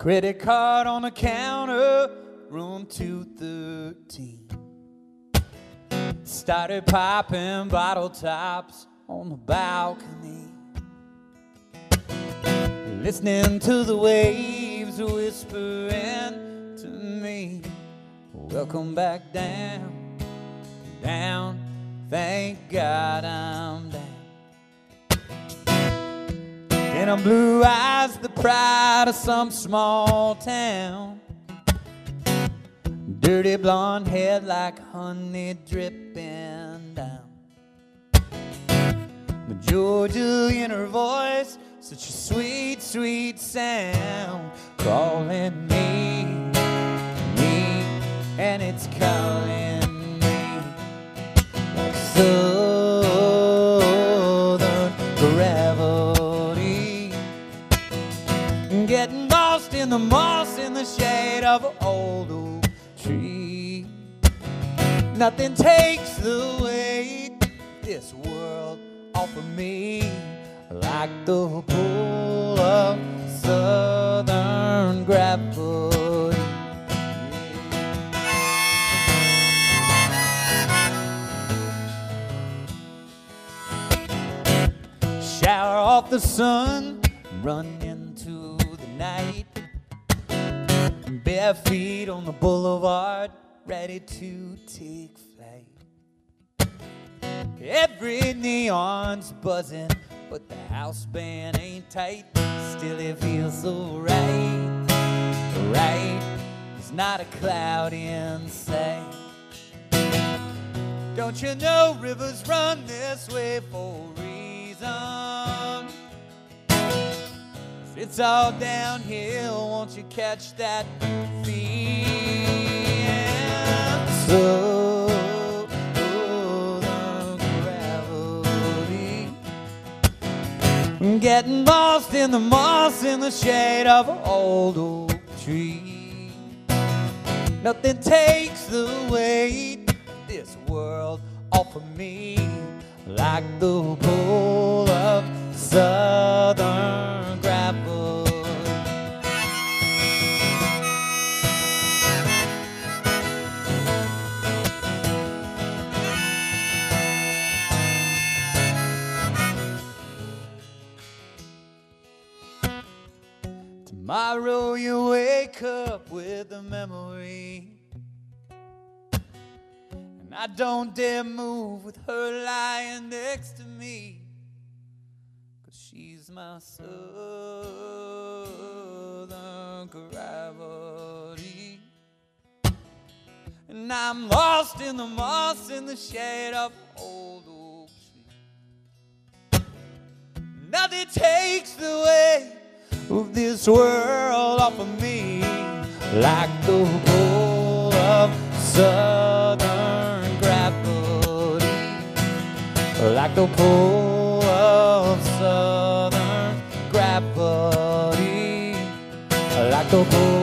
Credit card on the counter, room 213. Started popping bottle tops on the balcony. Listening to the waves whispering to me. Welcome back down, down. Thank God I'm down. Blue eyes, the pride of some small town. Dirty blonde hair like honey dripping down. But Georgia in her voice, such a sweet, sweet sound, calling me, me, and it's calling the moss in the shade of an old oak tree. Nothing takes the weight this world off of me like the pull of southern gravity. Shower off the sun, run Bare feet on the boulevard, ready to take flight. Every neon's buzzing, but the house band ain't tight. Still, it feels so right, right. There's not a cloud in sight. Don't you know rivers run this way for a reason? It's all downhill, won't you catch that feeling? So, gravity. Getting lost in the moss in the shade of an old oak tree. Nothing takes the weight of this world off of me like the pull of southern Tomorrow you wake up with a memory. And I don't dare move with her lying next to me. Cause she's my southern gravity. And I'm lost in the moss in the shade of old oak tree. Nothing takes the weight of this world off of me like the pull of southern gravity like the pull of southern gravity like the pull